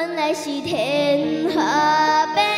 本来是天下。